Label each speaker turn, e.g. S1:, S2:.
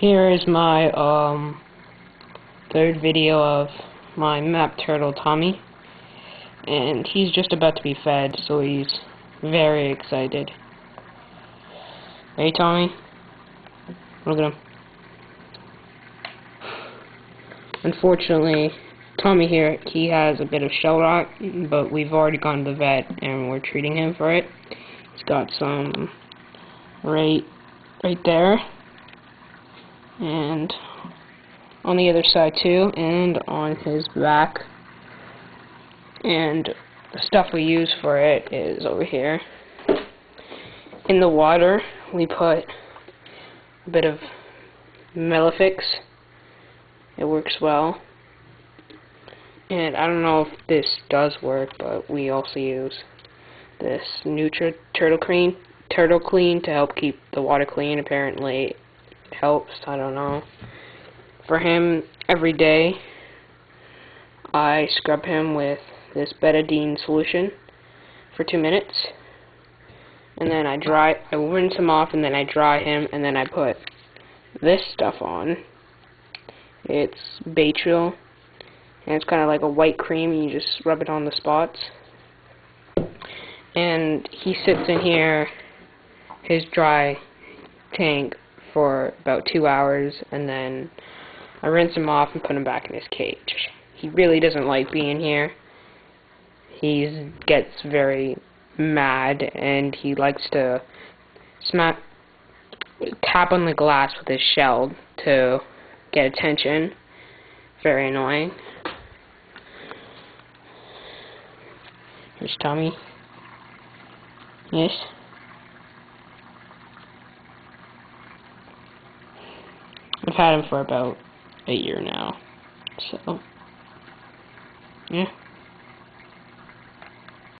S1: Here is my um third video of my map turtle Tommy and he's just about to be fed so he's very excited. Hey Tommy look at him. Unfortunately Tommy here he has a bit of shell rot but we've already gone to the vet and we're treating him for it. He's got some right right there and on the other side too and on his back. And the stuff we use for it is over here. In the water we put a bit of Melafix it works well. And I don't know if this does work but we also use this Nutra Turtle Clean Turtle Clean to help keep the water clean apparently helps. I don't know. For him, every day, I scrub him with this betadine solution for two minutes. And then I dry, I rinse him off, and then I dry him, and then I put this stuff on. It's Baytril, and it's kind of like a white cream, and you just rub it on the spots. And he sits in here, his dry tank, for about two hours, and then I rinse him off and put him back in his cage. He really doesn't like being here. He gets very mad, and he likes to smack, tap on the glass with his shell to get attention. Very annoying. Here's Tommy. Yes? I've had him for about a year now. So, yeah.